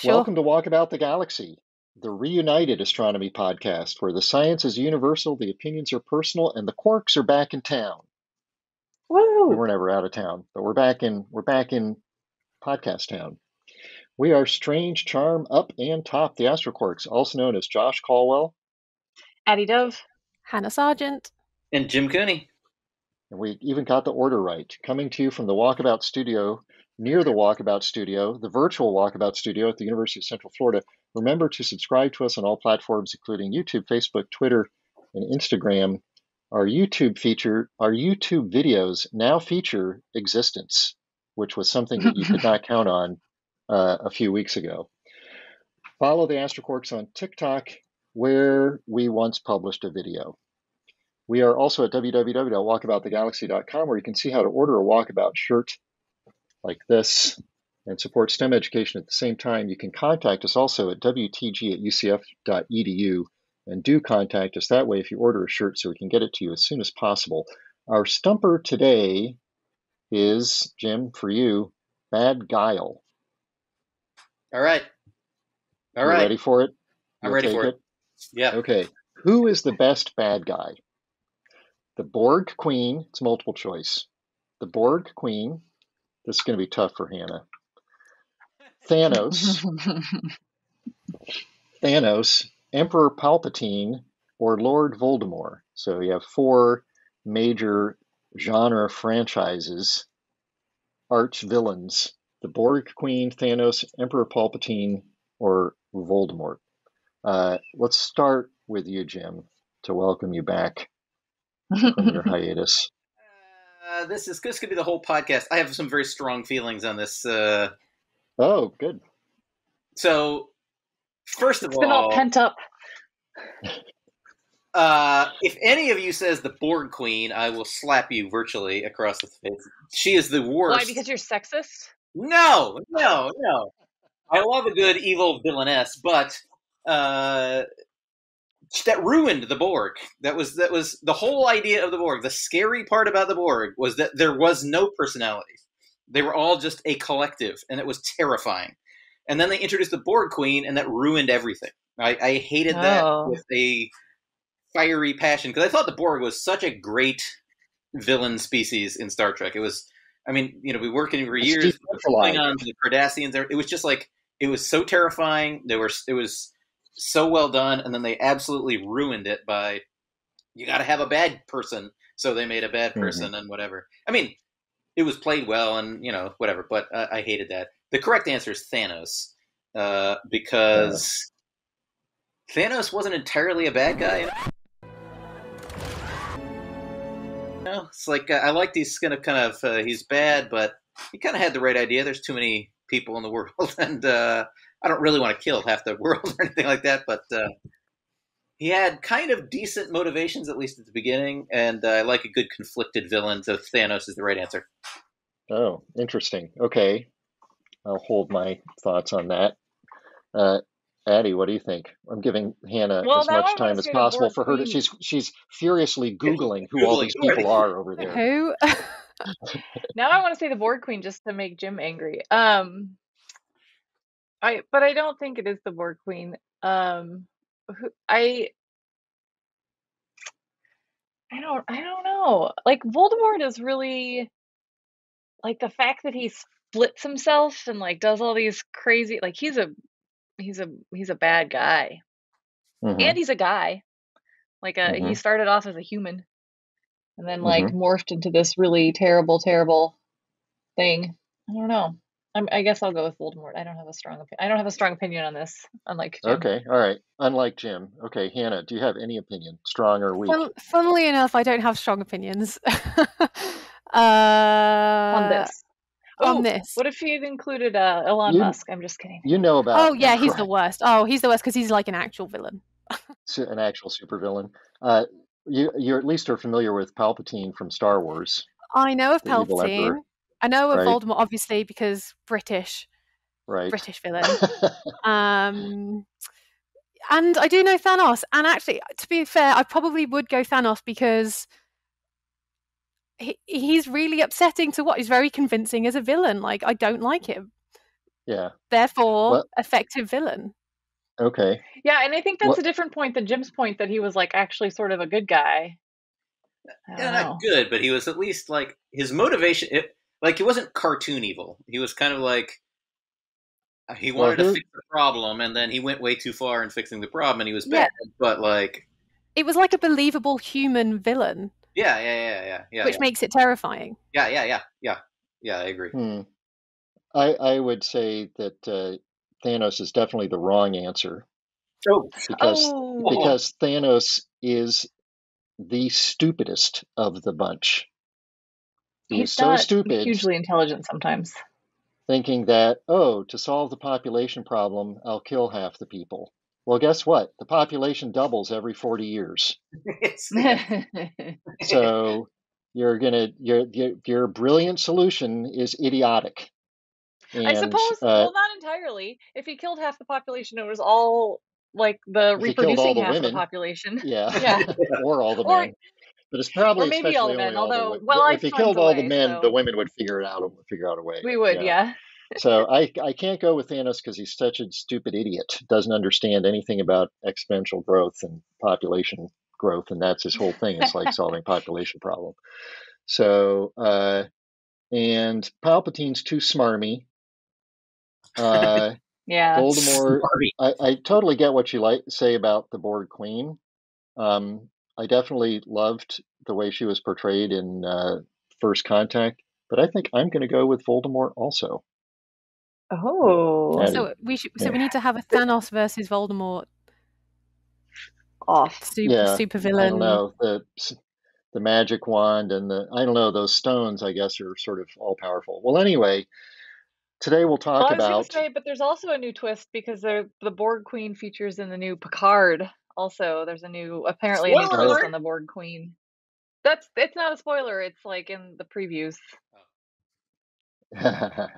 Sure. Welcome to Walkabout the Galaxy, the reunited astronomy podcast where the science is universal, the opinions are personal, and the quarks are back in town. Woo! We Woo! were never out of town, but we're back in we're back in podcast town. We are Strange Charm Up and Top, the Astroquarks, also known as Josh Colwell, Addie Dove. Hannah Sargeant. And Jim Cooney. and we even got the order right. Coming to you from the Walkabout Studio, near the Walkabout Studio, the virtual Walkabout Studio at the University of Central Florida. Remember to subscribe to us on all platforms, including YouTube, Facebook, Twitter, and Instagram. Our YouTube feature, our YouTube videos now feature existence, which was something that you could not count on uh, a few weeks ago. Follow the Astroquarks on TikTok, where we once published a video. We are also at www.walkaboutthegalaxy.com, where you can see how to order a walkabout shirt like this and support STEM education at the same time. You can contact us also at wtg at ucf.edu and do contact us that way if you order a shirt so we can get it to you as soon as possible. Our stumper today is, Jim, for you, Bad Guile. All right. All right. ready for it? I'm ready for it. Yeah. Okay. Who is the best bad guy? The Borg Queen. It's multiple choice. The Borg Queen. This is going to be tough for Hannah. Thanos. Thanos, Emperor Palpatine, or Lord Voldemort. So you have four major genre franchises, arch villains the Borg Queen, Thanos, Emperor Palpatine, or Voldemort. Uh, let's start with you, Jim, to welcome you back from your hiatus. Uh, this is this could be the whole podcast. I have some very strong feelings on this. Uh, Oh, good. so, first of It's been all all, pent up. uh, if any of you says the Borg Queen, I will slap you virtually across the face. She is the worst. Why? Because you're sexist? No, no, no. I love a good evil villainess, but uh, that ruined the Borg. That was that was the whole idea of the Borg. The scary part about the Borg was that there was no personality. They were all just a collective, and it was terrifying. And then they introduced the Borg Queen, and that ruined everything. I, I hated that Oh. with a fiery passion because I thought the Borg was such a great villain species in Star Trek. It was, I mean, you know, we working for years with decentralized. Klingons, the Cardassians. It was just like it was so terrifying. They were, it was so well done, and then they absolutely ruined it by you got to have a bad person, so they made a bad Mhm. person and whatever. I mean, it was played well, and you know, whatever. But uh, I hated that. The correct answer is Thanos, uh, because Thanos wasn't entirely a bad guy. You know, it's like uh, I like these kind of kind of uh, he's bad, but he kind of had the right idea. There's too many people in the world, and uh, I don't really want to kill half the world or anything like that. But uh, he had kind of decent motivations, at least at the beginning, and uh, I like a good conflicted villain. So Thanos is the right answer. Oh, interesting. Okay. I'll hold my thoughts on that. Uh, Addie, what do you think? I'm giving Hannah Well, as much time as possible for her to. She's she's furiously googling who all these people are over there. Who? Now I want to say the Borg Queen just to make Jim angry. Um, I but I don't think it is the Borg Queen. Um, who, I I don't I don't know. Like Voldemort is really like the fact that he splits himself and like does all these crazy like he's a he's a he's a bad guy Mhm. and he's a guy. Like a he Mhm. started off as a human and then like morphed into this really terrible terrible thing. I don't know. I'm, I guess I'll go with Voldemort. I don't have a strong opi- I don't have a strong opinion on this, unlike Jim. Okay, all right. Unlike Jim. Okay, Hannah, do you have any opinion, strong or weak? Fun, funnily enough, I don't have strong opinions uh, on this. on Oh, this. What if he'd included uh, Elon You- Musk? I'm just kidding. You know about. Oh yeah, he's the worst. Oh, he's the worst because he's like an actual villain. an actual supervillain. Uh, you you at least are familiar with Palpatine from Star Wars, I know of Palpatine. emperor. I know of Right. Voldemort, obviously, because British, right? British villain. Um, and I do know Thanos. And actually, to be fair, I probably would go Thanos because he, he's really upsetting to watch. He's very convincing as a villain. Like I don't like him. Yeah. Therefore, Well- effective villain. Okay. Yeah, and I think that's What- a different point than Jim's point that he was like actually sort of a good guy. I don't Yeah, know. not good, but he was at least like his motivation. It, like he wasn't cartoon evil. He was kind of like uh, he Well, wanted to fix the problem, and then he went way too far in fixing the problem, and he was Yeah. bad. But like, It was like a believable human villain, yeah, yeah, yeah, yeah, yeah, which yeah, makes it terrifying. yeah, yeah, yeah, yeah, yeah. I agree. Hmm. I I would say that uh, Thanos is definitely the wrong answer Oh, because Oh, because Thanos is the stupidest of the bunch. He he's so not stupid, hugely intelligent sometimes. thinking that oh, to solve the population problem, I'll kill half the people. Well, guess what? The population doubles every forty years. So you're gonna your your, your brilliant solution is idiotic. And, I suppose, uh, well, not entirely. If he killed half the population, it was all like the reproducing the half of women. the population. yeah, Yeah. or all the Or- men. But it's probably or maybe all the men, the although, wo- well, I if he funds killed all the men, so- the women would figure it out. Figure out a way. We would, yeah. so I I can't go with Thanos because he's such a stupid idiot. Doesn't understand anything about exponential growth and population growth, and that's his whole thing. It's like solving population problem. So uh, and Palpatine's too smarmy. Uh, Yeah. Voldemort I, I totally get what you like say about the Borg Queen. Um, I definitely loved the way she was portrayed in uh, First Contact, but I think I'm going to go with Voldemort also. Oh, Yeah. So we should, so Yeah. we need to have a Thanos versus Voldemort off. super Yeah, super I villain. don't know the the magic wand and the I don't know those stones. I guess are sort of all powerful. Well, anyway, today we'll Well, talk I was about say, but there's also a new twist because the Borg Queen features in the new Picard. Also, there's a new, apparently a new Spoiler twist on the Borg Queen. That's it's not a spoiler. It's like in the previews.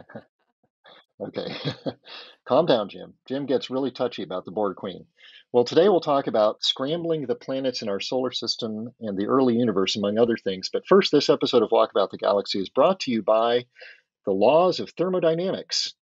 okay. Calm down, Jim. Jim gets really touchy about the Borg Queen. Well, today we'll talk about scrambling the planets in our solar system and the early universe, among other things. But first, this episode of Walkabout the Galaxy is brought to you by the laws of thermodynamics.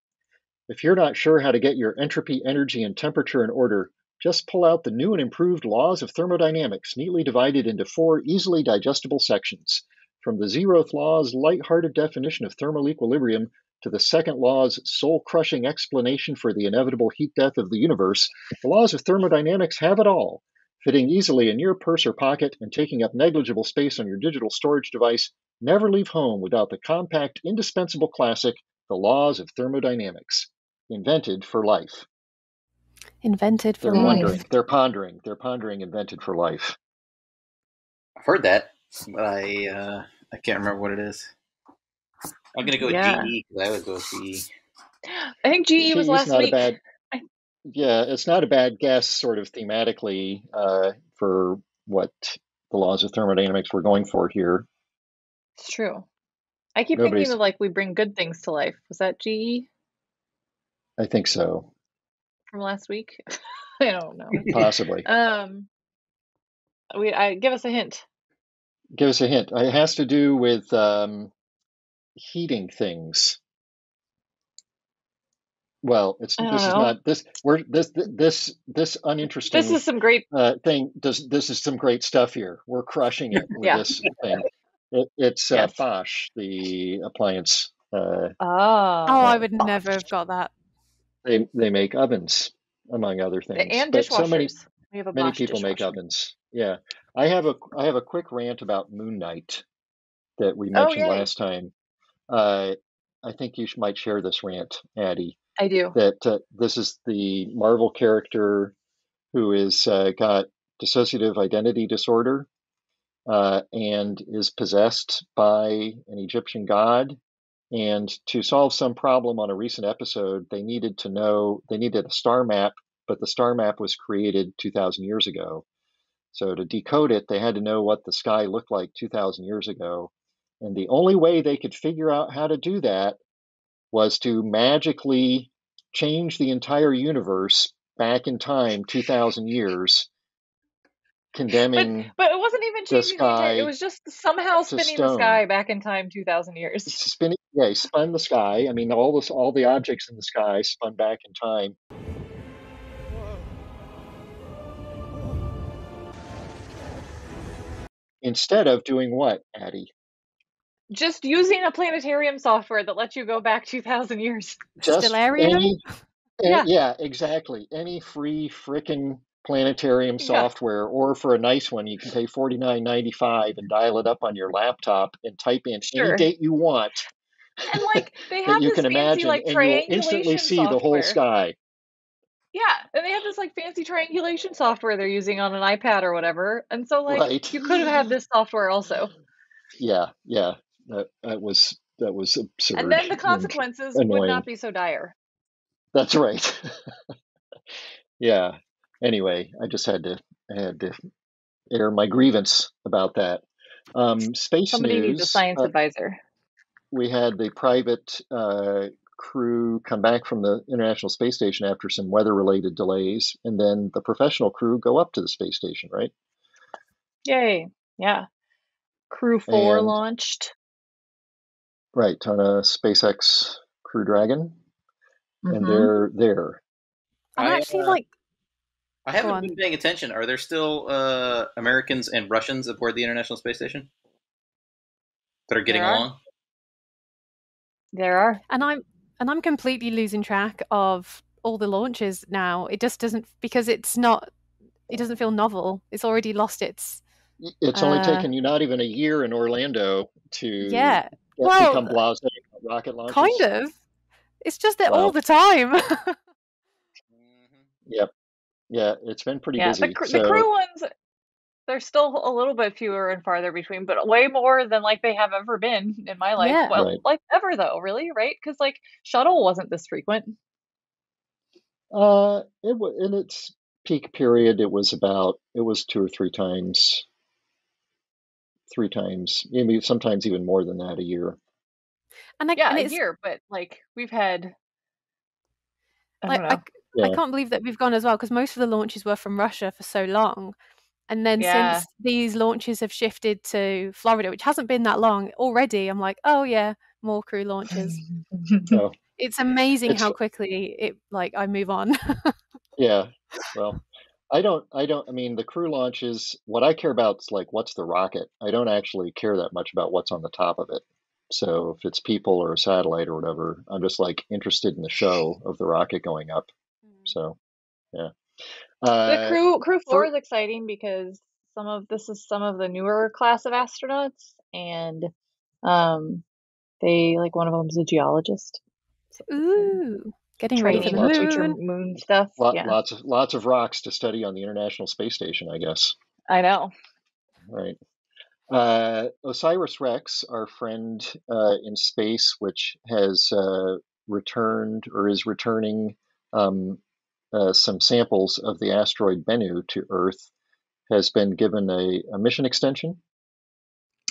If you're not sure how to get your entropy, energy, and temperature in order, just pull out the new and improved laws of thermodynamics, neatly divided into four easily digestible sections. From the zeroth law's light-hearted definition of thermal equilibrium to the second law's soul-crushing explanation for the inevitable heat death of the universe, the laws of thermodynamics have it all, fitting easily in your purse or pocket and taking up negligible space on your digital storage device. Never leave home without the compact, indispensable classic, The Laws of Thermodynamics, invented for life. Invented for They're life. wondering, they're pondering, they're pondering invented for life. I've heard that, but I uh, I can't remember what it is. I'm gonna go with Yeah. GE because I always go with GE. I think GE was It's last not week. A bad, I- yeah, it's not a bad guess, sort of thematically, uh, for what the laws of thermodynamics we're going for here. It's true. I keep Nobody's- thinking of like we bring good things to life. Was that GE I think so, from last week? I don't know. possibly. Um, we I give us a hint. Give us a hint. It has to do with um, heating things. Well, it's this is not this. We're this this this uninteresting. This is some great. uh, thing. Does this is some great stuff here? We're crushing it with Yeah. this thing. It, it's uh, Bosch, the appliance. Uh, Oh, Oh, I would never have got that. they they make ovens, among other things. and But dishwashers. so many we have a many Bosch people make ovens. Yeah, I have a I have a quick rant about Moon Knight that we Oh, mentioned yay. last time. Uh, I think you might share this rant, Addie. I do. That uh, this is the Marvel character who is uh, got dissociative identity disorder uh, and is possessed by an Egyptian god. And to solve some problem on a recent episode, they needed to know they needed a star map, but the star map was created 2,000 years ago. So to decode it, they had to know what the sky looked like 2,000 years ago. And the only way they could figure out how to do that was to magically change the entire universe back in time 2,000 years condemning But it wasn't even the changing the intent. It sky was just somehow to spinning the stone. sky back in time 2,000 years. spinning yeah he spun the sky i mean all this all the objects in the sky spun back in time instead of doing what addie Just using a planetarium software that lets you go back 2,000 years. just Stellarium? any Yeah. yeah. yeah exactly any free frickin' planetarium Yeah. software or for a nice one you can pay 49.95 and dial it up on your laptop and type in any date you want And like they have you this can fancy imagine like and you'll instantly see the whole sky Yeah, and they have this like fancy triangulation software they're using on an iPad or whatever. And so like right you could have had this software also. yeah yeah that, that was that was absurd And then the consequences would not be so dire. that's right yeah anyway i just had to I had to air my grievance about that um, space Somebody needs a science uh, advisor. we had the private uh, crew come back from the international space station after some weather related delays and then the professional crew go up to the space station right Yay. Yeah. Crew 4 and launched. right on a spacex crew dragon and Mhm. they're there I'm actually uh, like, I haven't on. been paying attention. Are there still uh, Americans and Russians aboard the International Space Station that are getting There are. along? There are. And I'm and I'm completely losing track of all the launches now. It just doesn't because it's not. It doesn't feel novel. It's already lost its. it's only Uh, taken you not even a year in orlando to Yeah. get, Well, become blasé about rocket launches kind of. It's just that all the time. Mhm. yep yeah it's been pretty Yeah, busy the cr- so the crew ones they're still a little bit fewer and farther between, but way more than like they have ever been in my life. Yeah. Well, Right. like ever though, really, right? Because like shuttle wasn't this frequent. Uh, it was in its peak period. It was about it was two or three times, three times, maybe sometimes even more than that a year. and I, Yeah, and a year, but like we've had. I like don't I, know. Yeah, I can't believe that we've gone as well because most of the launches were from Russia for so long. And then Yeah. since these launches have shifted to Florida, which hasn't been that long already, I'm like, oh yeah, more crew launches. so It's amazing it's how quickly it like I move on. yeah. Well, I don't, I don't. I mean, the crew launches. What I care about is like what's the rocket. I don't actually care that much about what's on the top of it. So if it's people or a satellite or whatever, I'm just like interested in the show of the rocket going up. So yeah. the Uh, crew crew four for- is exciting because some of this is some of the newer class of astronauts, and um, they like one of them's a geologist. Ooh, getting ready for the Lots for of- future moon. moon stuff. lot, Yeah, lots of lots of rocks to study on the International Space Station, I guess. I know. Right. Uh, Osiris Rex, our friend uh, in space, which has uh, returned or is returning um, uh, some samples of the asteroid Bennu to Earth, has been given a, a mission extension.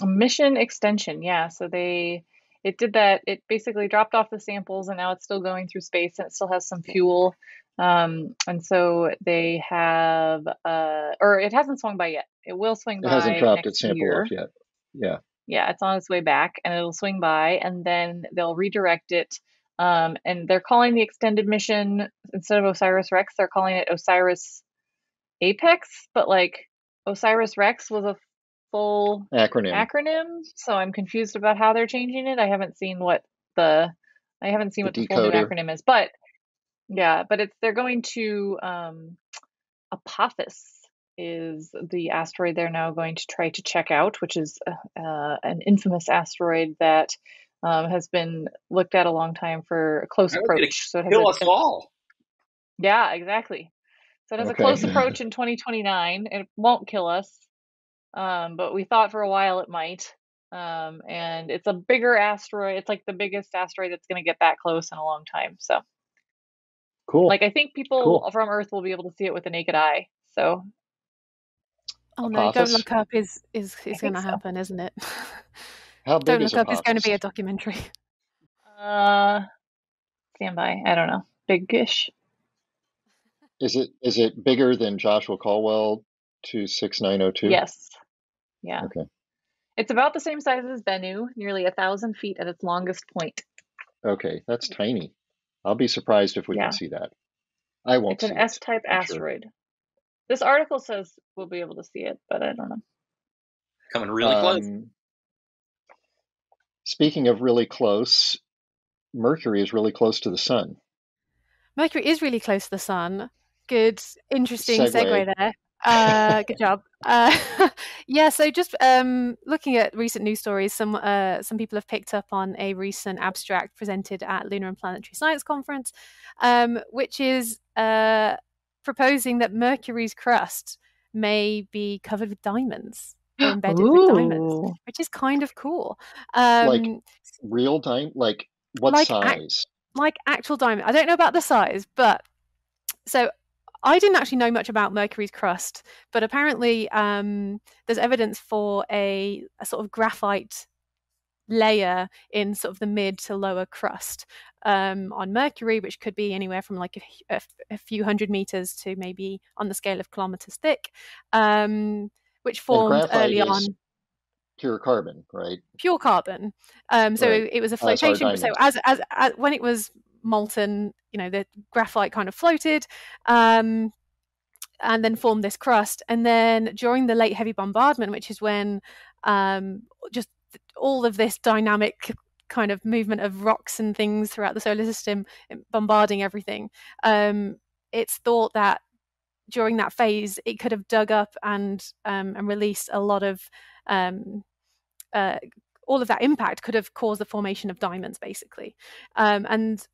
A mission extension, yeah. So they it did that. It basically dropped off the samples, and now it's still going through space, and it still has some fuel. Um, and so they have, uh, or it hasn't swung by yet. It will swing It by hasn't dropped its sample year. off yet. Yeah. Yeah, it's on its way back, and it'll swing by, and then they'll redirect it. Um, and they're calling the extended mission instead of Osiris Rex, they're calling it Osiris Apex, but like Osiris Rex was a full Acronym. acronym, so I'm confused about how they're changing it. I haven't seen what the I haven't seen The what the full new acronym is, but yeah, but it's they're going to um, Apophis is the asteroid they're now going to try to check out, which is uh, uh, an infamous asteroid that um, has been looked at a long time for a close I was gonna approach. So it has Kill a, us all. yeah, exactly. So it has Okay. a close approach in 2029. It won't kill us, um, but we thought for a while it might. Um, and it's a bigger asteroid. It's like the biggest asteroid that's going to get that close in a long time. So, Cool. like, I think people Cool. from Earth will be able to see it with the naked eye. So, Oh no, don't look up is is is going to so. happen, isn't it? How big don't is look up is going to be a documentary. uh, stand by. I don't know. Big-ish. Is it is it bigger than Joshua Colwell 26902? Yes. Yeah. Okay. It's about the same size as Bennu, nearly a thousand feet at its longest point. Okay, that's tiny. I'll be surprised if we Yeah. can see that. I won't It's an see it, S-type I'm sure. asteroid. This article says we'll be able to see it, but I don't know. Coming really close. Speaking of really close, Mercury is really close to the sun. Mercury is really close to the sun. Good, interesting Segue. segue, there. Uh, good job. Uh, yeah, so just um, looking at recent news stories, some uh, some people have picked up on a recent abstract presented at Lunar and Planetary Science Conference, um, which is uh, proposing that Mercury's crust may be covered with diamonds embedded with diamonds, which is kind of cool. Um, Like real diamond? Like what Like size? like actual diamond. I don't know about the size, but so I didn't actually know much about Mercury's crust, but apparently um, there's evidence for a, a sort of graphite layer in sort of the mid to lower crust um, on Mercury, which could be anywhere from like a few hundred meters to maybe on the scale of kilometers thick, um, which formed early on Pure carbon, right? pure carbon. Um, so Right. it was a As flotation. So as, as as when it was molten, you know, the graphite kind of floated, um, and then formed this crust. And then during the late heavy bombardment, which is when um, just all of this dynamic kind of movement of rocks and things throughout the solar system bombarding everything, um, it's thought that during that phase it could have dug up and um, and released a lot of um, uh, all of that impact could have caused the formation of diamonds, basically. Um, and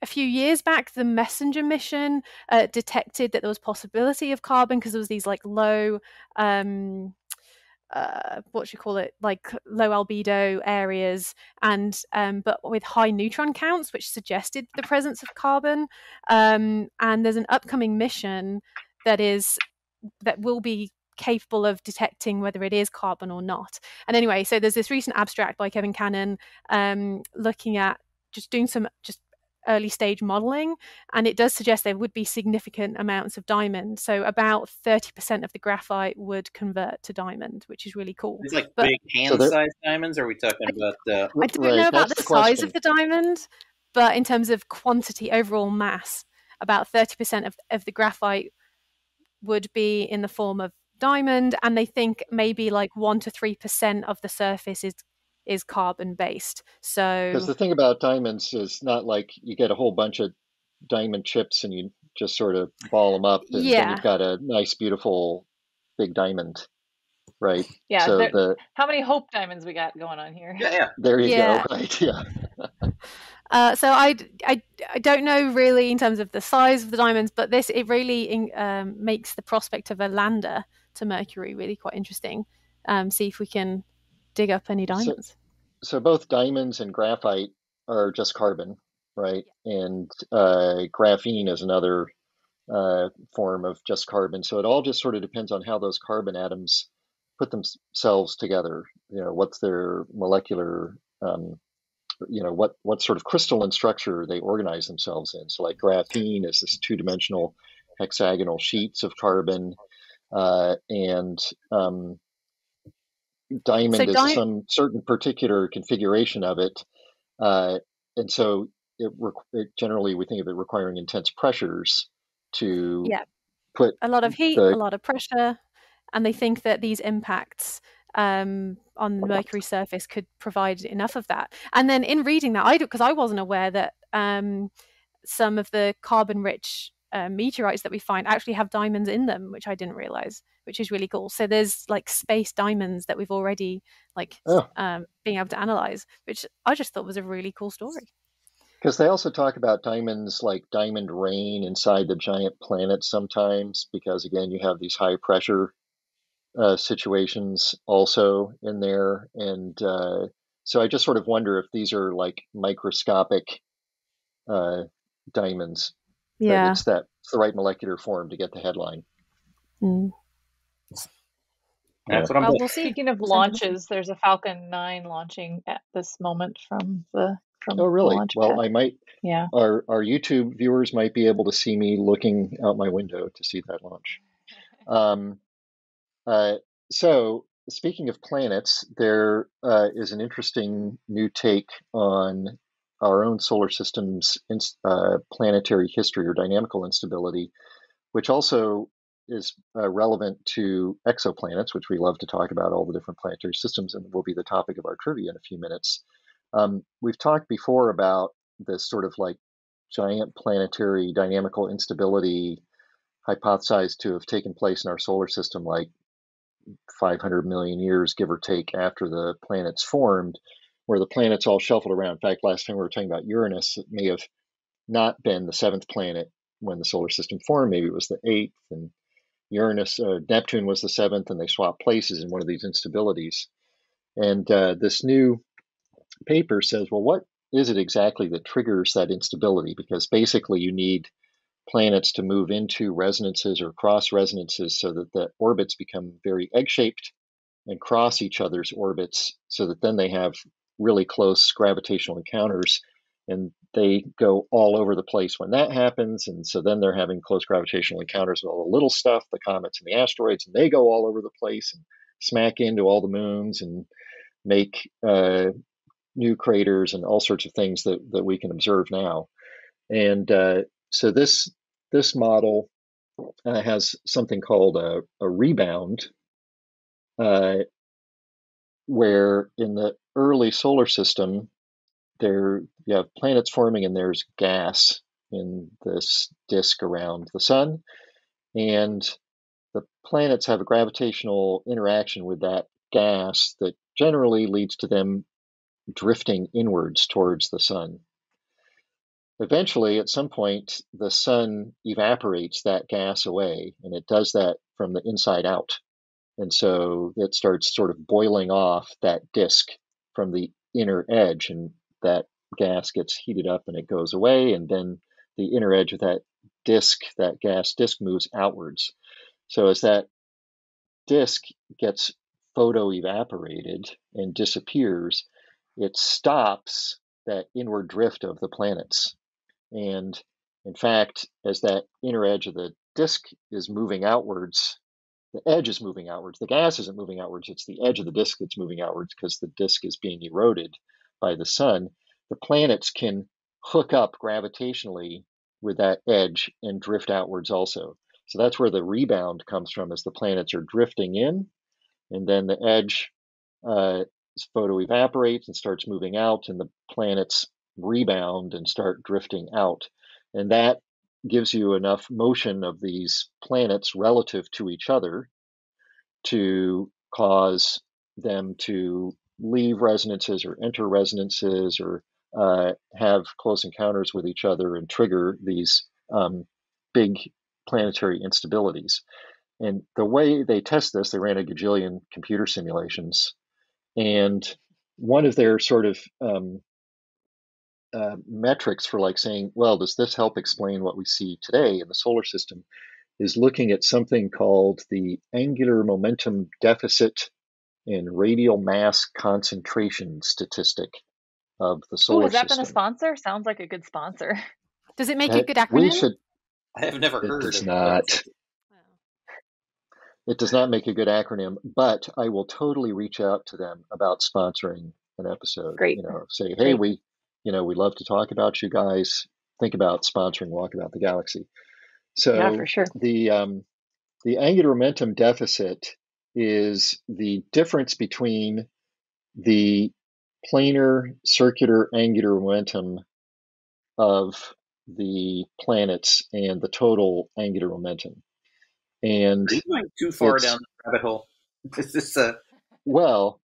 a few years back, the Messenger mission uh, detected that there was possibility of carbon because there was these like low, um, uh, what should you call it, like low albedo areas, and um, but with high neutron counts, which suggested the presence of carbon. Um, and there's an upcoming mission that is that will be capable of detecting whether it is carbon or not. And anyway, so there's this recent abstract by Kevin Cannon um, looking at just doing some just early stage modeling, and it does suggest there would be significant amounts of diamond. So about 30% of the graphite would convert to diamond, which is really cool. These like But- big hand-sized diamonds. Or are we talking about? Uh, I don't Right, know about the, the size of the diamond, but in terms of quantity, overall mass, about 30% of, of the graphite would be in the form of diamond, and they think maybe like 1% to 3% of the surface is is carbon based. So Because the thing about diamonds is not like you get a whole bunch of diamond chips and you just sort of ball them up, and then you've got a nice, beautiful, big diamond, right? Yeah. so there- the how many hope diamonds we got going on here? yeah, yeah. there you Yeah. go, right? Yeah. Uh, so I, I, I don't know really in terms of the size of the diamonds, but this it really in, um, makes the prospect of a lander to Mercury really quite interesting. Um, see if we can dig up any diamonds. So both diamonds and graphite are just carbon, right? And uh, graphene is another uh, form of just carbon. So it all just sort of depends on how those carbon atoms put themselves together. You know, what's their molecular, um, you know, what what sort of crystalline structure they organize themselves in. So like graphene is this two-dimensional hexagonal sheets of carbon, uh, and um, diamond So is di- some certain particular configuration of it, uh, and so it, it generally we think of it requiring intense pressures to Yeah. put a lot of heat, the- a lot of pressure, and they think that these impacts um, on the Mercury surface could provide enough of that. And then in reading that, I do because I wasn't aware that um, some of the carbon-rich uh, meteorites that we find actually have diamonds in them, which I didn't realize, which is really cool. So there's like space diamonds that we've already like Oh. um, being able to analyze, which I just thought was a really cool story. Because they also talk about diamonds like diamond rain inside the giant planets sometimes, because again, you have these high pressure uh, situations also in there. And uh, so I just sort of wonder if these are like microscopic uh, diamonds. That Yeah. It's that it's the right molecular form to get the headline. Mm. That's what I'm. Well, we'll. Speaking of launches, there's a Falcon 9 launching at this moment from the from Oh, the really? launch Well. I might, yeah. our, our YouTube viewers might be able to see me looking out my window to see that launch. Um, Uh, so, speaking of planets, there uh, is an interesting new take on our own solar system's uh, planetary history or dynamical instability, which also is uh, relevant to exoplanets, which we love to talk about, all the different planetary systems, and will be the topic of our trivia in a few minutes. Um, we've talked before about this sort of like giant planetary dynamical instability hypothesized to have taken place in our solar system like 500 million years, give or take, after the planets formed, where the planets all shuffled around. In fact, last time we were talking about Uranus, it may have not been the seventh planet when the solar system formed. Maybe it was the eighth, and Uranus, uh, Neptune was the seventh, and they swapped places in one of these instabilities. And uh, this new paper says, well, what is it exactly that triggers that instability? Because basically, you need planets to move into resonances or cross resonances so that the orbits become very egg shaped and cross each other's orbits so that then they have really close gravitational encounters and they go all over the place when that happens and so then they're having close gravitational encounters with all the little stuff the comets and the asteroids and they go all over the place and smack into all the moons and make uh, new craters and all sorts of things that, that we can observe now. And uh, so this this model uh, has something called a, a rebound uh, where in the early solar system there you have planets forming and there's gas in this disk around the sun. And the planets have a gravitational interaction with that gas that generally leads to them drifting inwards towards the sun. Eventually at some point the sun evaporates that gas away and it does that from the inside out. And so it starts sort of boiling off that disk from the inner edge and that gas gets heated up and it goes away and then the inner edge of that disk that gas disk moves outwards. So as that disk gets photo evaporated and disappears it stops that inward drift of the planets. And in fact as that inner edge of the disk is moving outwards the edge is moving outwards the gas isn't moving outwards it's the edge of the disk that's moving outwards because the disk is being eroded by the sun the planets can hook up gravitationally with that edge and drift outwards also. So that's where the rebound comes from, as the planets are drifting in, and then the edge uh, photo evaporates and starts moving out, and the planets rebound and start drifting out. And that gives you enough motion of these planets relative to each other to cause them to leave resonances or enter resonances or uh, have close encounters with each other and trigger these um, big planetary instabilities. And the way they test this, they ran a gajillion computer simulations. And one of their sort of um, uh, metrics for like saying, well, does this help explain what we see today in the solar system? Is looking at something called the angular momentum deficit and radial mass concentration statistic of the solar Ooh, has that system. been a sponsor? Sounds like a good sponsor. Does it make Uh, a good acronym? we should. I have never It heard does of not. It does not make a good acronym, but I will totally reach out to them about sponsoring an episode. Great. You know, say, hey, Great. we, you know, we love to talk about you guys. Think about sponsoring Walkabout the Galaxy. So yeah, for sure. the um, the angular momentum deficit is the difference between the planar circular angular momentum of the planets and the total angular momentum. And Are you going too far down the rabbit hole? Is this a well,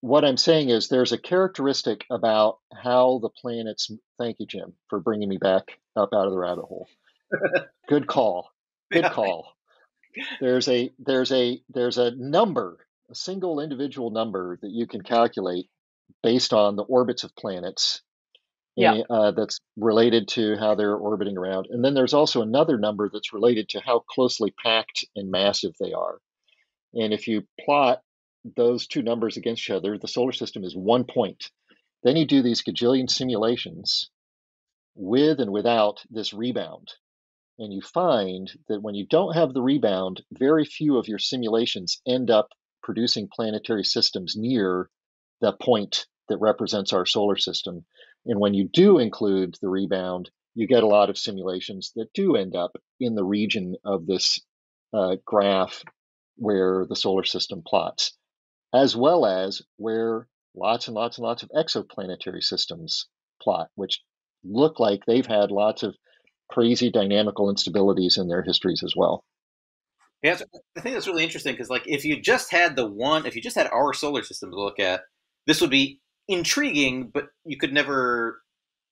what I'm saying is there's a characteristic about how the planets. Thank you, Jim, for bringing me back up out of the rabbit hole. Good call. Good call. There's a there's a there's a number, a single individual number that you can calculate based on the orbits of planets. Yeah. uh, that's related to how they're orbiting around. And then there's also another number that's related to how closely packed and massive they are. And if you plot those two numbers against each other, the solar system is one point. Then you do these gajillion simulations with and without this rebound. and you find that when you don't have the rebound, very few of your simulations end up producing planetary systems near the point that represents our solar system. And when you do include the rebound, you get a lot of simulations that do end up in the region of this uh, graph where the solar system plots, as well as where lots and lots and lots of exoplanetary systems plot, which look like they've had lots of crazy dynamical instabilities in their histories as well. Yeah, I think that's really interesting because, like, if you just had the one, if you just had our solar system to look at, this would be intriguing, but you could never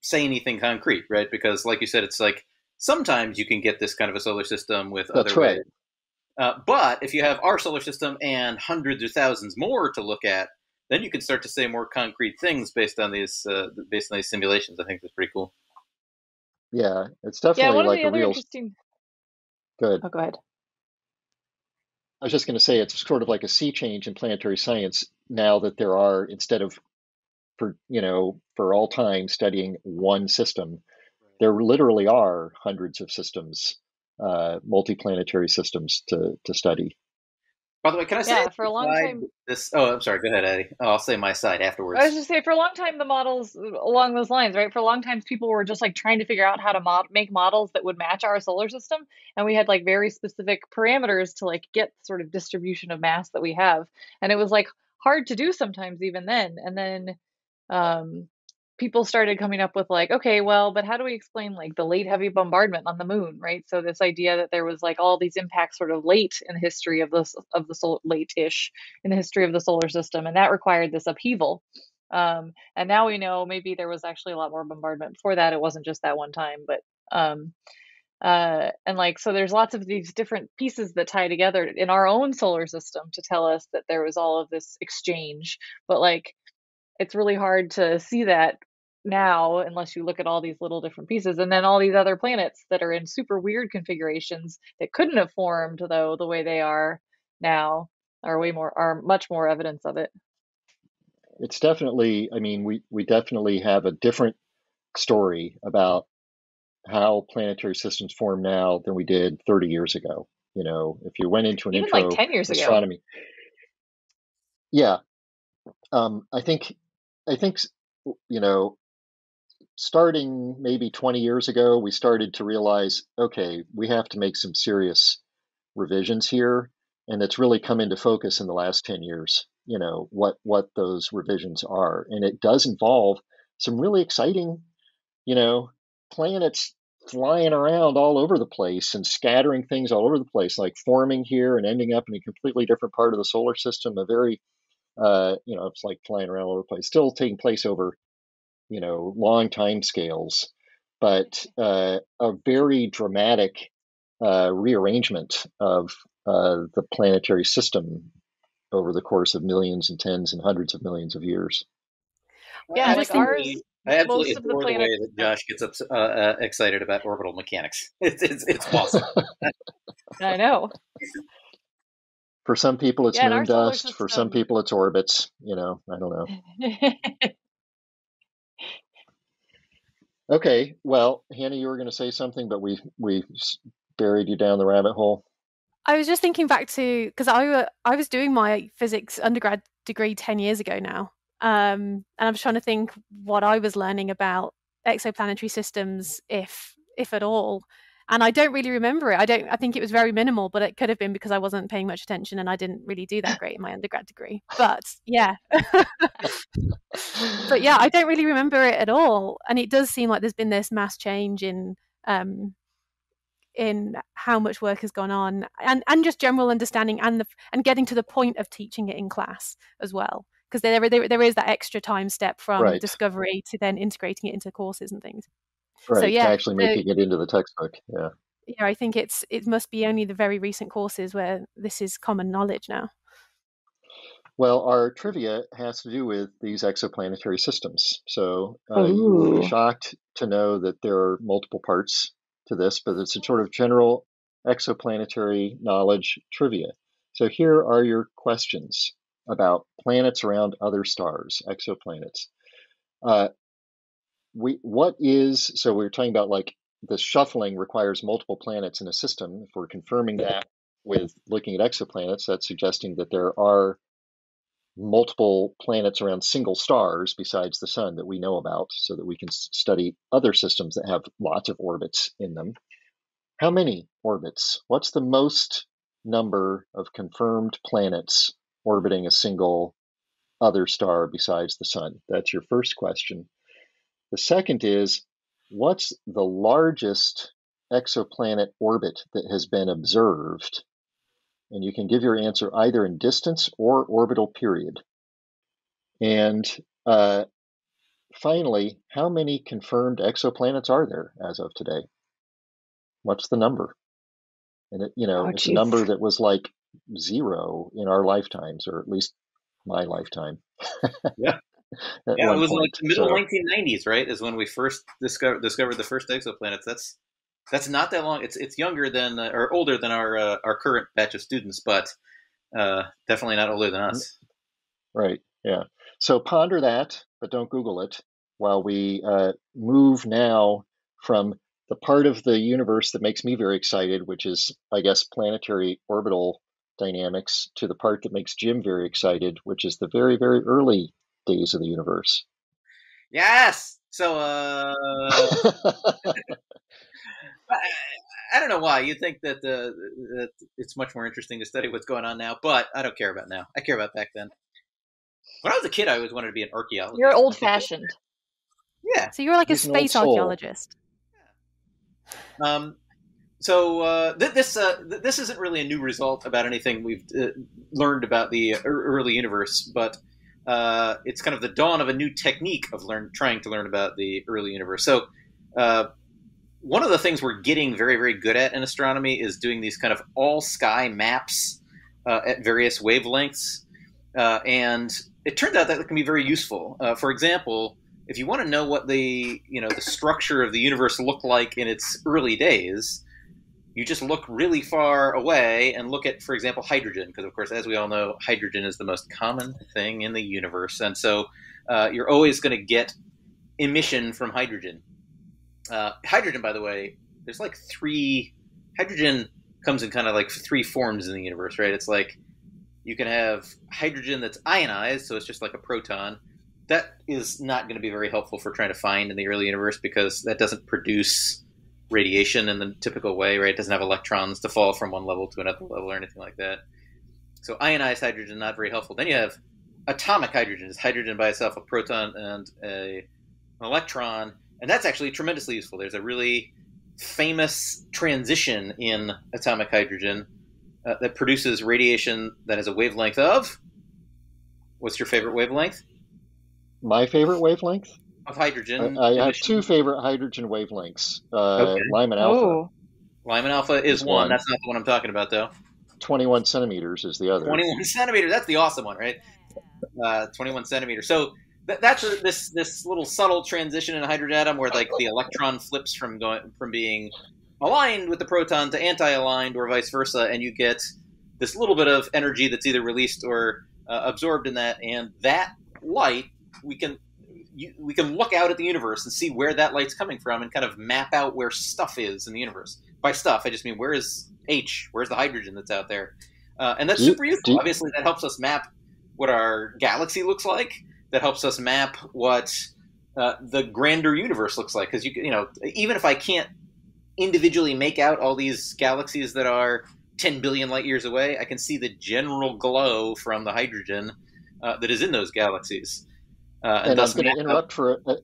say anything concrete, right? Because, like you said, it's like sometimes you can get this kind of a solar system with That's other right. ways. Uh, but if you have our solar system and hundreds or thousands more to look at, then you can start to say more concrete things based on these uh, based on these simulations. I think that's pretty cool. Yeah, it's definitely one of like a real interesting. good. Oh, go ahead. I was just going to say it's sort of like a sea change in planetary science now that there are instead of for you know for all time studying one system, there literally are hundreds of systems, uh, multiplanetary systems to to study. By the way, can I say Yeah, for a long time- This. Oh, I'm sorry. Go ahead, Eddie. Oh, I'll say my side afterwards. I was just say for a long time the models along those lines, right? For a long time people were just like trying to figure out how to mod- make models that would match our solar system, and we had like very specific parameters to like get sort of distribution of mass that we have, and it was like hard to do sometimes even then. And then um, people started coming up with like, okay, well, but how do we explain like the late heavy bombardment on the moon, right? So this idea that there was like all these impacts sort of late in the history of this of the sol- late-ish in the history of the solar system, and that required this upheaval. Um, and now we know maybe there was actually a lot more bombardment before that. It wasn't just that one time, but um, uh, and like so, there's lots of these different pieces that tie together in our own solar system to tell us that there was all of this exchange. But like, it's really hard to see that now unless you look at all these little different pieces and then all these other planets that are in super weird configurations that couldn't have formed though the way they are now are way more are much more evidence of it It's definitely. I mean, we we definitely have a different story about how planetary systems form now than we did 30 years ago. You know, if you went into an even intro like 10 years ago astronomy, yeah, um, I think I think you know, starting maybe 20 years ago, we started to realize, okay, we have to make some serious revisions here, and it's really come into focus in the last 10 years. You know what what those revisions are, and it does involve some really exciting, you know, planets flying around all over the place and scattering things all over the place, like forming here and ending up in a completely different part of the solar system. A very, uh, you know, it's like flying around all over the place, still taking place over, you know, long time scales, but uh, a very dramatic uh, rearrangement of uh, the planetary system over the course of millions and tens and hundreds of millions of years. yeah I like ours I absolutely most of the adore the, way that Josh gets ups, uh, uh, excited about orbital mechanics. It's it's, it's awesome. i know For some people, it's yeah moon our solar dust. For some people, it's orbits. You know, I don't know. Okay, well, Hannah, you were going to say something, but we we buried you down the rabbit hole. I was just thinking back to because I wa- I was doing my physics undergrad degree ten years ago now, um, and I was trying to think what I was learning about exoplanetary systems, if if at all. And I don't really remember it. I don't. I think it was very minimal, but it could have been because I wasn't paying much attention and I didn't really do that great in my undergrad degree. But yeah, but yeah, I don't really remember it at all. And it does seem like there's been this mass change in um, in how much work has gone on and and just general understanding and the and getting to the point of teaching it in class as well because there, there there is that extra time step from Right. discovery to then integrating it into courses and things Right, to yeah, actually so- making it into the textbook. Yeah. yeah i think it's it must be only the very recent courses where this is common knowledge now Well, our trivia has to do with these exoplanetary systems. So uh, you will be shocked to know that there are multiple parts to this, but it's a sort of general exoplanetary knowledge trivia. So here are your questions about planets around other stars, exoplanets. Uh, we what is so we're talking about like the shuffling requires multiple planets in a system. If we're confirming that with looking at exoplanets, that's suggesting that there are multiple planets around single stars besides the sun that we know about so that we can study other systems that have lots of orbits in them. How many orbits? What's the most number of confirmed planets orbiting a single other star besides the sun? That's your first question. The second is what's the largest exoplanet orbit that has been observed and you can give your answer either in distance or orbital period. And uh, finally, how many confirmed exoplanets are there as of today? What's the number? And it, you know, oh, it's a number that was like zero in our lifetimes, or at least my lifetime. yeah. Yeah, it was point. like middle so, 1990s, right? Is when we first discovered discovered the first exoplanets. That's that's not that long. It's it's younger than uh, or older than our uh, our current batch of students, but uh, definitely not older than us. Right. Yeah. So ponder that, but don't Google it. While we uh, move now from the part of the universe that makes me very excited, which is, I guess, planetary orbital dynamics, to the part that makes Jim very excited, which is the very, very early days of the universe. Yes. So, uh, I, I don't know why you think that the that it's much more interesting to study what's going on now, but I don't care about now. I care about back then. When I was a kid, I always wanted to be an archaeologist. You're old fashioned. Yeah. So you're like He's a space archaeologist. Um. So uh, th- this uh, th- this isn't really a new result about anything we've uh, learned about the early universe, but uh, it's kind of the dawn of a new technique of learn trying to learn about the early universe. So uh, one of the things we're getting very, very good at in astronomy is doing these kind of all sky maps uh, at various wavelengths. Uh, and it turns out that it can be very useful. Uh, for example, if you want to know what the you know the structure of the universe looked like in its early days, you just look really far away and look at, for example, hydrogen, because of course, as we all know, hydrogen is the most common thing in the universe, and so uh, you're always going to get emission from hydrogen. Uh, hydrogen, by the way, there's like three. Hydrogen comes in kind of like three forms in the universe, right? It's like you can have hydrogen that's ionized, so it's just like a proton. That is not going to be very helpful for trying to find in the early universe because that doesn't produce radiation in the typical way, right? It doesn't have electrons to fall from one level to another level or anything like that. So ionized hydrogen not very helpful. Then you have atomic hydrogen. It's hydrogen by itself, a proton and a, an electron and that's actually tremendously useful. There's a really famous transition in atomic hydrogen uh, that produces radiation that has a wavelength of. What's your favorite wavelength? My favorite wavelength of hydrogen. I, I have two favorite hydrogen wavelengths: uh, okay. Lyman alpha. Oh. Lyman alpha is one. one. That's not the one I'm talking about, though. 21 centimeters is the other. 21 centimeters. That's the awesome one, right? Uh, 21 centimeters. So that's a, this this little subtle transition in a hydrogen atom where like the electron flips from going from being aligned with the proton to anti-aligned or vice versa, and you get this little bit of energy that's either released or uh, absorbed in that, and that light we can you, we can look out at the universe and see where that light's coming from and kind of map out where stuff is in the universe. By stuff, I just mean where is H? Where's the hydrogen that's out there? Uh, and that's super useful. Obviously, that helps us map what our galaxy looks like that helps us map what uh, the grander universe looks like. Because you you know even if I can't individually make out all these galaxies that are 10 billion light years away, I can see the general glow from the hydrogen uh, that is in those galaxies. Uh, and, and I'm going to interrupt for a,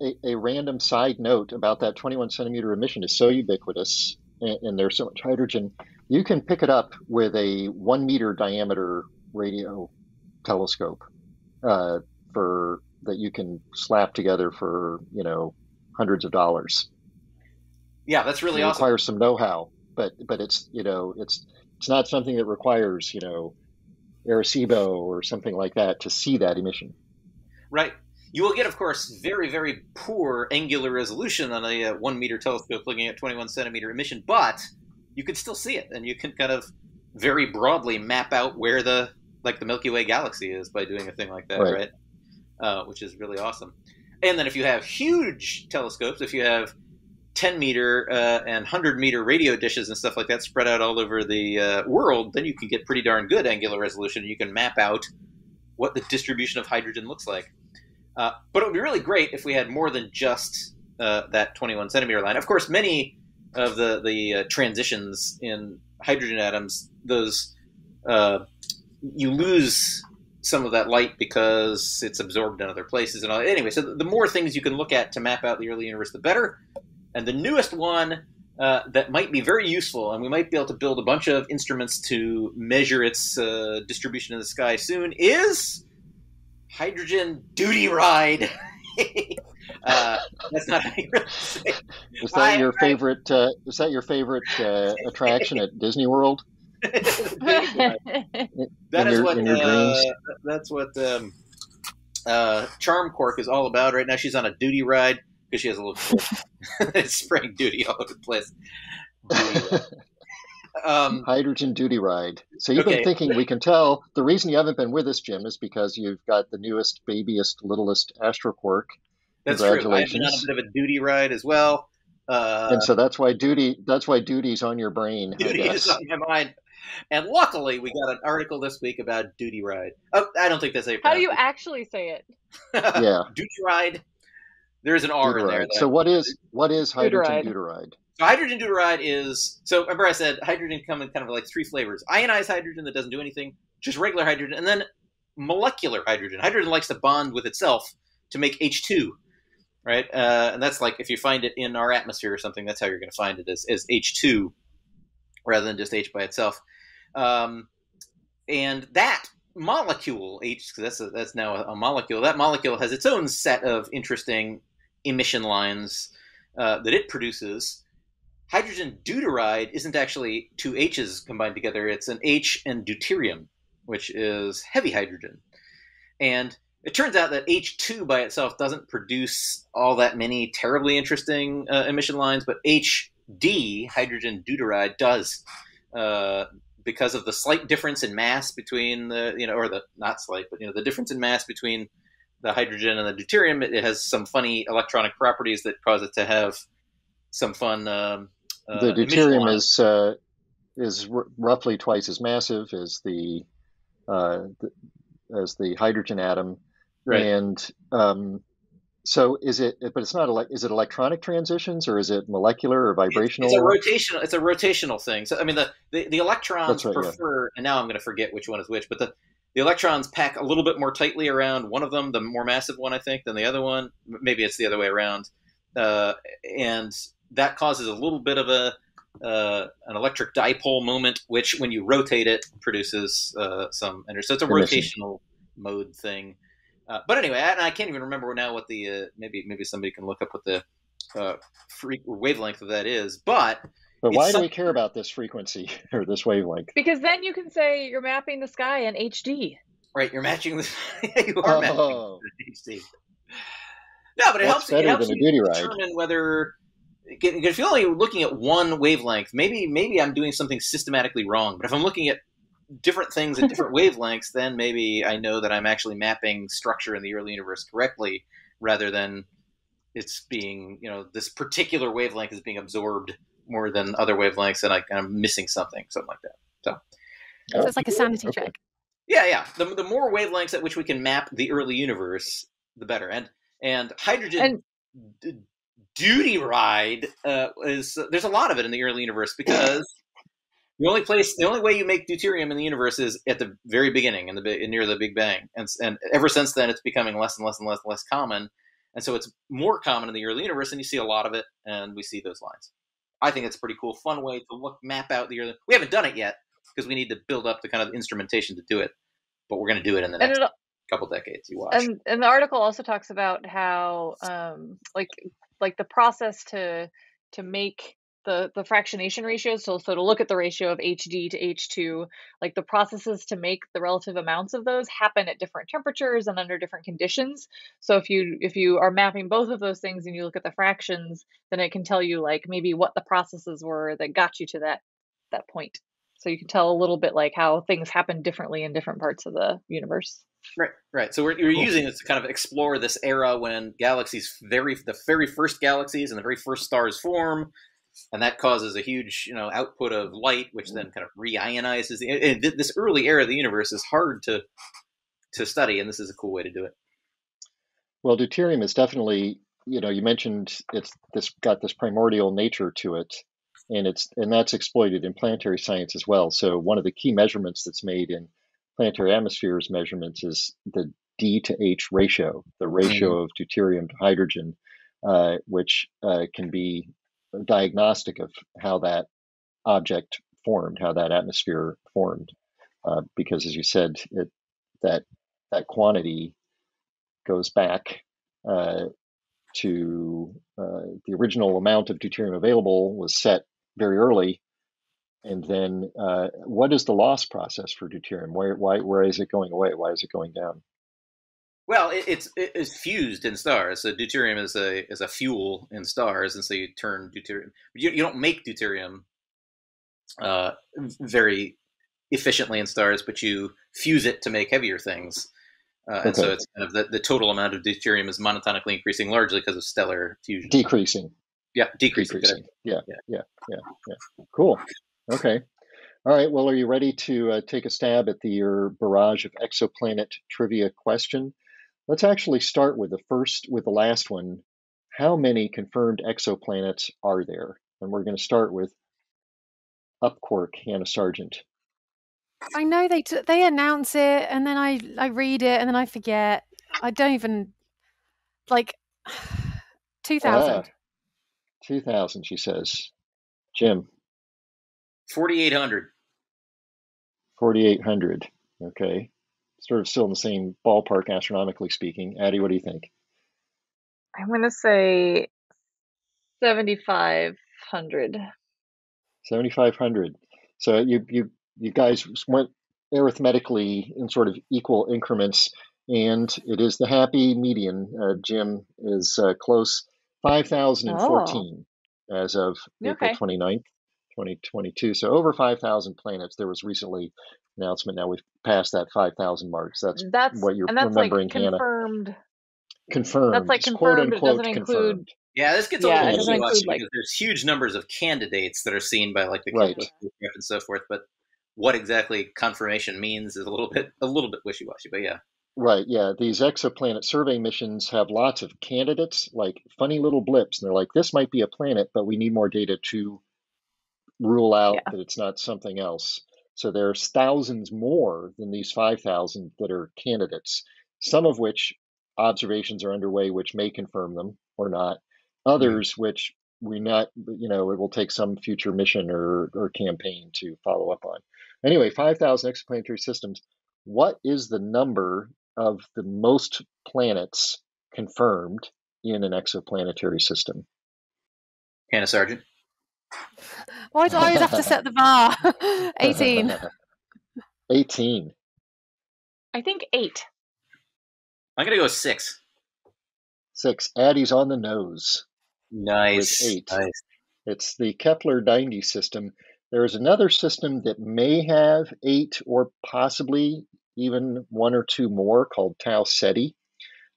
a, a, random side note about that 21 centimeter emission is so ubiquitous, and, and, there's so much hydrogen. You can pick it up with a one meter diameter radio telescope. Uh, for that you can slap together for you know hundreds of dollars. Yeah, that's really it awesome. Requires some know-how, but but it's you know it's it's not something that requires you know Arecibo or something like that to see that emission. Right. You will get, of course, very, very poor angular resolution on a uh, one meter telescope looking at 21 centimeter emission, but you can still see it, and you can kind of very broadly map out where the like the Milky Way galaxy is by doing a thing like that, right? right? uh, which is really awesome. And then if you have huge telescopes, if you have 10 meter uh, and 100 meter radio dishes and stuff like that spread out all over the uh, world, then you can get pretty darn good angular resolution. You can map out what the distribution of hydrogen looks like. Uh, but it would be really great if we had more than just uh, that 21 centimeter line. Of course, many of the the uh, transitions in hydrogen atoms, those uh, you lose some of that light because it's absorbed in other places and all. Anyway, so the more things you can look at to map out the early universe, the better. And the newest one uh, that might be very useful, and we might be able to build a bunch of instruments to measure its uh, distribution in the sky soon, is hydrogen duty ride. uh, that's not how you really say. Is that I, your favorite? Uh, is that your favorite uh, attraction at Disney World? that is your, what. Uh, that's what um, uh, Charm Quark is all about right now. She's on a duty ride because she has a little it's spraying duty all over the place. Um, Hydrogen duty ride. So you've okay. been thinking. We can tell the reason you haven't been with us, Jim, is because you've got the newest, babyest, littlest astro astroquark. That's true. I've been on a bit of a duty ride as well. Uh, and so that's why duty. That's why duty's on your brain. Duty is on my mind. And luckily, we got an article this week about duty ride. Oh, I don't think that's a. How do you actually say it? yeah, duty ride. There's an R in there. So what is what is hydrogen deuteride? Hydrogen deuteride is so remember I said hydrogen come in kind of like three flavors: ionized hydrogen that doesn't do anything, just regular hydrogen, and then molecular hydrogen. Hydrogen likes to bond with itself to make H two, right? Uh, and that's like if you find it in our atmosphere or something, that's how you're going to find it as, as H two rather than just H by itself. Um, and that molecule H, because that's a, that's now a, a molecule. That molecule has its own set of interesting emission lines uh, that it produces. Hydrogen deuteride isn't actually two H's combined together. It's an H and deuterium, which is heavy hydrogen. And it turns out that H2 by itself doesn't produce all that many terribly interesting uh, emission lines, but HD, hydrogen deuteride, does. Uh, because of the slight difference in mass between the, you know, or the, not slight, but, you know, the difference in mass between the hydrogen and the deuterium, it, has some funny electronic properties that cause it to have some fun. Um, the deuterium is uh, is r- roughly twice as massive as the, uh, the, as the hydrogen atom, right. and um, so is it? But it's not. Is it electronic transitions or is it molecular or vibrational? It's a rotational. It's a rotational thing. So I mean, the the, the electrons right, prefer. Yeah. And now I'm going to forget which one is which, but the the electrons pack a little bit more tightly around one of them, the more massive one, I think, than the other one. Maybe it's the other way around, uh, and that causes a little bit of a uh, an electric dipole moment, which when you rotate it produces uh, some energy. So it's a rotational mode thing. Uh, but anyway, I, I, can't even remember now what the uh, maybe maybe somebody can look up what the uh, free, wavelength of that is. But but why do we care about this frequency or this wavelength? Because then you can say you're mapping the sky in HD. Right, you're matching the you are oh. matching HD. No, but it That's helps. It helps you determine whether if you're only looking at one wavelength, maybe maybe I'm doing something systematically wrong. But if I'm looking at different things at different wavelengths, then maybe I know that I'm actually mapping structure in the early universe correctly, rather than it's being you know this particular wavelength is being absorbed more than other wavelengths, and I, am missing something, something like that. So, oh, so it's like a sanity okay. check. Yeah, yeah. The, the more wavelengths at which we can map the early universe, the better. And and hydrogen and- d- duty ride uh, is there's a lot of it in the early universe because the only place, the only way you make deuterium in the universe is at the very beginning, in the near the Big Bang, and and ever since then, it's becoming less and less and less and less common. And so it's more common in the early universe, and you see a lot of it, and we see those lines. I think it's a pretty cool, fun way to look map out the early. We haven't done it yet because we need to build up the kind of instrumentation to do it, but we're going to do it in the next couple decades. You watch. And, and the article also talks about how, um, like, like the process to to make the the fractionation ratios so so to look at the ratio of hd to h2 like the processes to make the relative amounts of those happen at different temperatures and under different conditions. So if you if you are mapping both of those things and you look at the fractions then it can tell you like maybe what the processes were that got you to that that point so you can tell a little bit like how things happen differently in different parts of the universe. Right, right. So we're, we're cool. using this to kind of explore this era when galaxies very the very first galaxies and the very first stars form, and that causes a huge you know output of light, which then kind of reionizes. The, and this early era of the universe is hard to to study, and this is a cool way to do it. Well, deuterium is definitely you know you mentioned it's this got this primordial nature to it, and it's and that's exploited in planetary science as well. So one of the key measurements that's made in planetary atmospheres measurements is the D to H ratio, the ratio mm-hmm. of deuterium to hydrogen, uh, which uh, can be diagnostic of how that object formed, how that atmosphere formed. Uh, because, as you said, it, that that quantity goes back uh, to uh, the original amount of deuterium available was set very early and then, uh, what is the loss process for deuterium? Why, why, where is it going away? Why is it going down? Well, it, it's it's fused in stars. So deuterium is a is a fuel in stars, and so you turn deuterium. You, you don't make deuterium uh, very efficiently in stars, but you fuse it to make heavier things. Uh, and okay. so it's kind of the, the total amount of deuterium is monotonically increasing largely because of stellar fusion. Decreasing. Yeah, decreasing. decreasing. Yeah, yeah, yeah, yeah, yeah. Cool. Okay. All right. Well, are you ready to uh, take a stab at the, your barrage of exoplanet trivia question? Let's actually start with the first, with the last one. How many confirmed exoplanets are there? And we're going to start with Upquark, Hannah Sargeant. I know they t- they announce it, and then I I read it, and then I forget. I don't even like two thousand. Ah, two thousand, she says. Jim. 4,800. 4,800. Okay. Sort of still in the same ballpark, astronomically speaking. Addie, what do you think? I'm going to say 7,500. 7,500. So you, you, you guys went arithmetically in sort of equal increments, and it is the happy median. Uh, Jim is uh, close 5,014 oh. as of okay. April 29th. 2022. So over 5,000 planets. There was recently announcement. Now we've passed that 5,000 mark. So that's, that's what you're and that's remembering, like confirmed. Hannah. Confirmed. That's like confirmed. Quote, unquote, it doesn't confirmed. include. Yeah, this gets a yeah, little wishy like, because there's huge numbers of candidates that are seen by like the right. and so forth. But what exactly confirmation means is a little bit a little bit wishy washy. But yeah. Right, yeah. These exoplanet survey missions have lots of candidates, like funny little blips. And they're like, this might be a planet, but we need more data to rule out yeah. that it's not something else. So there's thousands more than these 5,000 that are candidates, some of which observations are underway which may confirm them or not, mm-hmm. others which we not, you know, it will take some future mission or, or campaign to follow up on. Anyway, 5,000 exoplanetary systems. What is the number of the most planets confirmed in an exoplanetary system? Hannah Sargeant. Why do I always have to set the bar? 18. 18. I think eight. I'm going to go six. Six. Addie's on the nose. Nice. eight. Nice. It's the Kepler 90 system. There is another system that may have eight or possibly even one or two more called Tau Ceti.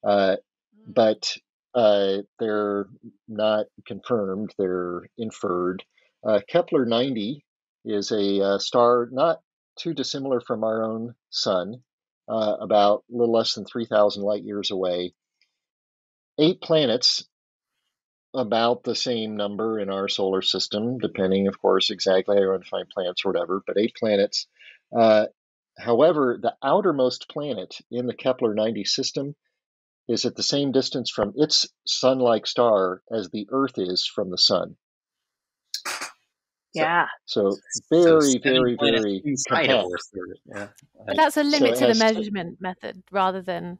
Uh, mm. but uh, they're not confirmed, they're inferred. Uh, Kepler 90 is a uh, star not too dissimilar from our own sun, uh, about a little less than 3,000 light years away. Eight planets, about the same number in our solar system, depending, of course, exactly how you want to find planets or whatever, but eight planets. Uh, however, the outermost planet in the Kepler 90 system is at the same distance from its sun like star as the Earth is from the sun. Yeah. So, so very, so very, very compact. Yeah. But that's a limit so to the measurement method rather than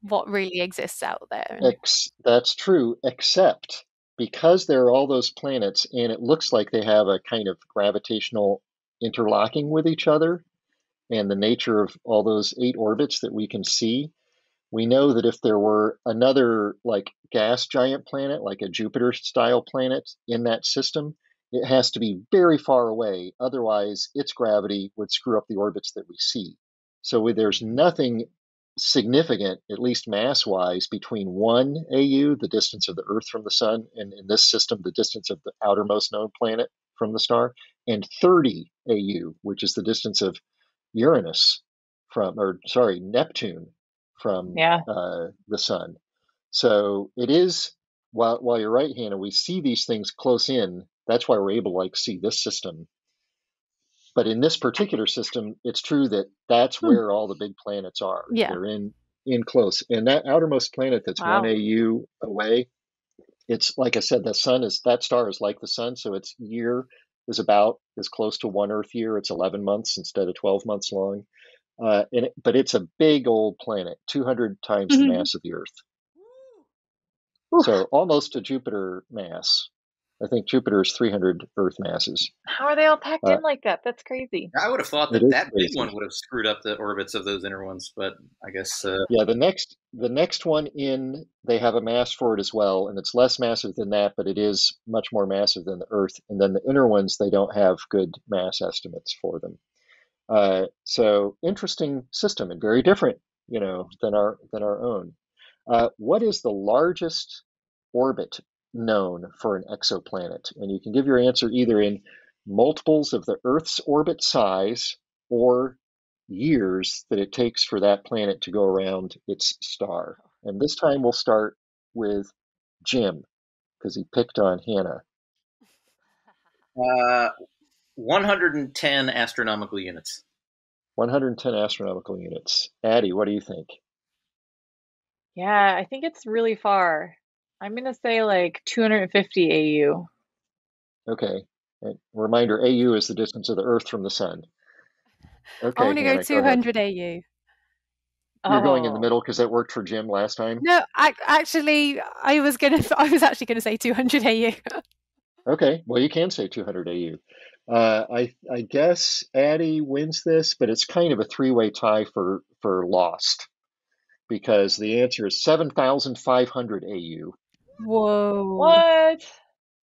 what really exists out there. Ex- that's true, except because there are all those planets and it looks like they have a kind of gravitational interlocking with each other and the nature of all those eight orbits that we can see we know that if there were another like gas giant planet, like a Jupiter style planet in that system, it has to be very far away. Otherwise, its gravity would screw up the orbits that we see. So there's nothing significant, at least mass wise, between 1 AU, the distance of the Earth from the Sun, and in this system, the distance of the outermost known planet from the star, and 30 AU, which is the distance of Uranus from, or sorry, Neptune from Yeah. uh, the Sun. So it is, while, while you're right, Hannah, we see these things close in. That's why we're able to like see this system. But in this particular system, it's true that that's Hmm. where all the big planets are. Yeah. They're in in close. And that outermost planet that's Wow. one AU away, it's like I said, the sun is that star is like the sun, so its year is about as close to one Earth year. It's 11 months instead of 12 months long. Uh, and it, but it's a big old planet, 200 times the Mhm. mass of the Earth. Oof. So almost a Jupiter mass. I think Jupiter is 300 Earth masses. How are they all packed Uh, in like that? That's crazy. I would have thought that that is that big crazy. one would have screwed up the orbits of those inner ones, but I guess uh, Yeah, the next the next one in they have a mass for it as well, and it's less massive than that, but it is much more massive than the Earth. And then the inner ones they don't have good mass estimates for them. Uh, so interesting system and very different, you know, than our than our own. Uh, what is the largest orbit known for an exoplanet? And you can give your answer either in multiples of the Earth's orbit size or years that it takes for that planet to go around its star. And this time we'll start with Jim because he picked on Hannah. uh, 110 astronomical units. 110 astronomical units. Addie, what do you think? Yeah, I think it's really far. I'm gonna say like 250 AU. Okay. And reminder AU is the distance of the Earth from the sun. Okay, I'm gonna go Hannah, ahead. 200 AU. You're going in the Oh. middle because that worked for Jim last time. No, I, actually, I was gonna. I was actually gonna say 200 AU. Okay, well you can say 200 AU. Uh, I I guess Addie wins this, but it's kind of a three-way tie for for Lost because the answer is 7,500 AU, Whoa. What?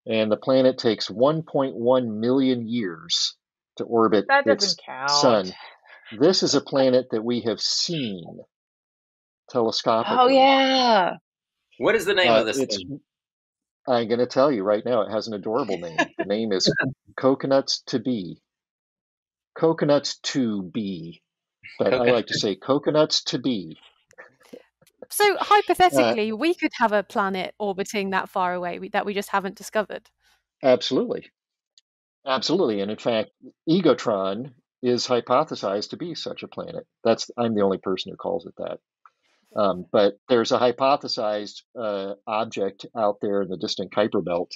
and the planet takes 1.1 million years to orbit That its count. sun. This is a planet that we have seen telescopically. Oh yeah. What is the name Uh, of this it's, thing? I'm going to tell you right now, it has an adorable name. The name is Coconuts to Be. Coconuts to Be. But I like to say Coconuts to Be. So Uh, hypothetically, we could have a planet orbiting that far away we- that we just haven't discovered. Absolutely. Absolutely. And in fact, Egotron is hypothesized to be such a planet. That's I'm the only person who calls it that. Um, but there's a hypothesized uh, object out there in the distant Kuiper belt.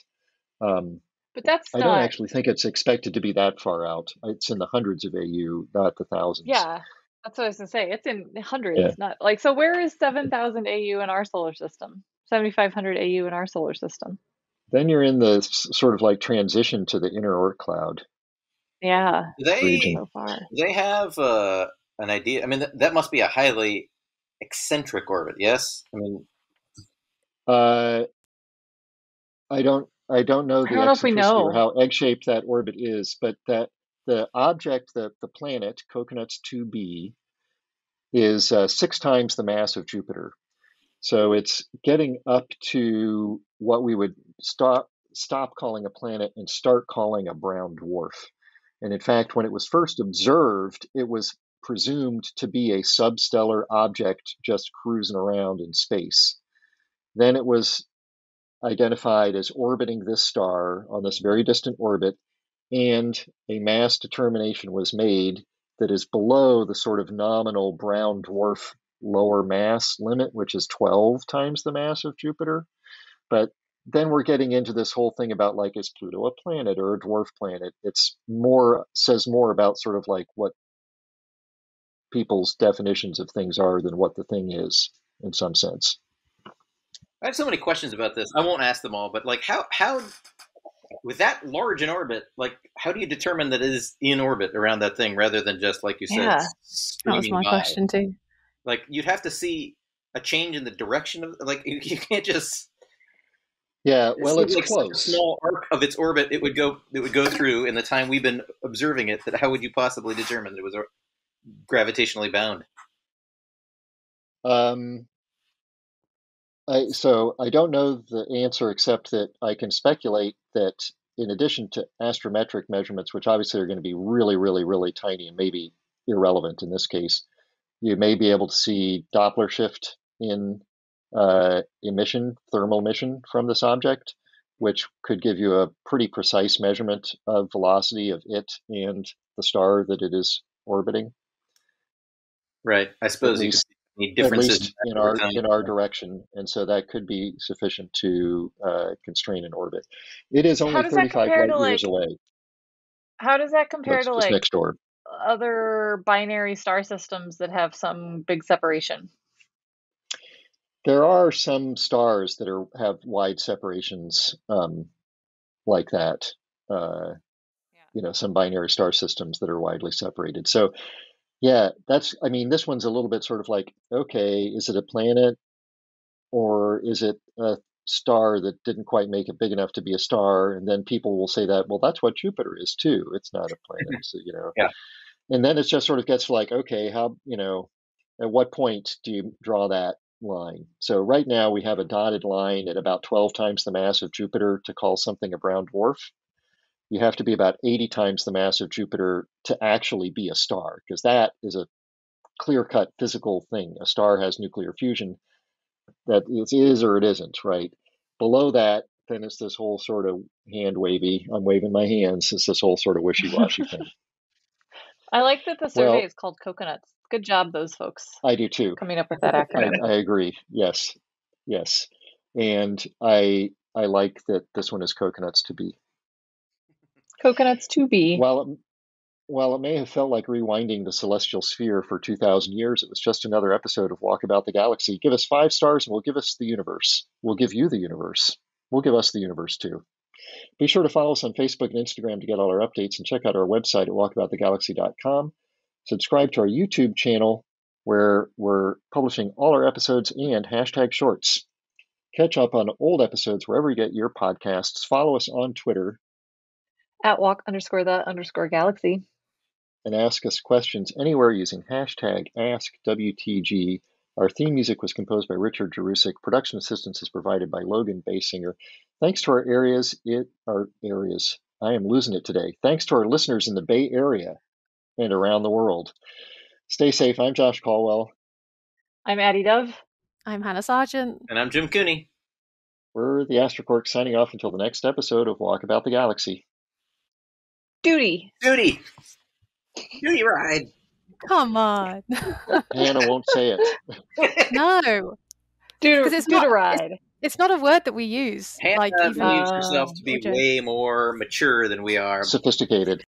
Um, But that's I not. don't actually think it's expected to be that far out. It's in the hundreds of AU, not the thousands. Yeah, that's what I was gonna say. It's in hundreds, Yeah. not like so. Where is seven thousand AU in our solar system? Seventy five hundred AU in our solar system. Then you're in the s- sort of like transition to the inner Oort cloud Yeah, Do they region. so they have uh, an idea? I mean, th- that must be a highly eccentric orbit. Yes, I mean, Uh, I don't I don't know the I the don't know if we or know. how egg-shaped that orbit is, but that the object, that the planet, Coconuts 2b, is uh, six times the mass of Jupiter. So it's getting up to what we would stop stop calling a planet and start calling a brown dwarf. And in fact, when it was first observed, it was presumed to be a substellar object just cruising around in space. Then it was identified as orbiting this star on this very distant orbit, and a mass determination was made that is below the sort of nominal brown dwarf lower mass limit, which is 12 times the mass of Jupiter. But then we're getting into this whole thing about like, is Pluto a planet or a dwarf planet? It's more, says more about sort of like what people's definitions of things are than what the thing is in some sense. I have so many questions about this. I won't ask them all, but like, how how with that large an orbit, like, how do you determine that it is in orbit around that thing rather than just like you said, Yeah. That was my by? question too. Like, you'd have to see a change in the direction of like you, you can't just Yeah, well, seems it's like a close. small arc of its orbit it would go it would go through in the time we've been observing it. That how would you possibly determine that it was gravitationally bound? Um, I, so I don't know the answer except that I can speculate that in addition to astrometric measurements, which obviously are going to be really, really, really tiny and maybe irrelevant in this case, you may be able to see Doppler shift in uh, emission, thermal emission from this object, which could give you a pretty precise measurement of velocity of it and the star that it is orbiting. Right. I suppose you could least- see at differences least in our time. in our direction, and so that could be sufficient to uh, constrain an orbit. It is only How does that 35 light to, years away. How does that compare That's to just like next door. other binary star systems that have some big separation? There are some stars that are have wide separations um, like that. Uh, Yeah. you know, some binary star systems that are widely separated. So, yeah, that's. I mean, this one's a little bit sort of like, okay, is it a planet or is it a star that didn't quite make it big enough to be a star? And then people will say that, well, that's what Jupiter is too. It's not a planet, mm-hmm. so you know. Yeah. And then it just sort of gets like, okay, how you know, at what point do you draw that line? So right now we have a dotted line at about 12 times the mass of Jupiter to call something a brown dwarf. You have to be about 80 times the mass of Jupiter to actually be a star, because that is a clear cut physical thing. A star has nuclear fusion that it is or it isn't, right? Below that, then it's this whole sort of hand wavy, I'm waving my hands, it's this whole sort of wishy washy thing. I like that the survey Well- is called Coconuts. Good job, those folks, I do too. coming up with that I, acronym. I agree. Yes. Yes. And I I like that this one is coconuts to be. Coconuts to be. While it, while it may have felt like rewinding the celestial sphere for 2,000 years, it was just another episode of Walkabout the Galaxy. Give us five stars and we'll give us the universe. We'll give you the universe. We'll give us the universe too. Be sure to follow us on Facebook and Instagram to get all our updates and check out our website at walkaboutthegalaxy.com. Subscribe to our YouTube channel where we're publishing all our episodes and hashtag shorts. Catch up on old episodes wherever you get your podcasts. Follow us on Twitter At walk underscore the underscore galaxy. and ask us questions anywhere using hashtag AskWTG. Our theme music was composed by Richard Jerusik. Production assistance is provided by Logan Basinger. Thanks to our areas, it our areas. I am losing it today. Thanks to our listeners in the Bay Area and around the world. Stay safe. I'm Josh Colwell. I'm Addie Dove. I'm Hannah Sargeant. And I'm Jim Cooney. We're the AstroQuark signing off until the next episode of Walkabout the Galaxy. Duty. Duty. Duty ride. Come on. Hannah won't say it. no, Do, 'Cause it's not- to it's- it's not a word that we use. Hannah like even uh, believes herself to be way more mature than we are. Sophisticated.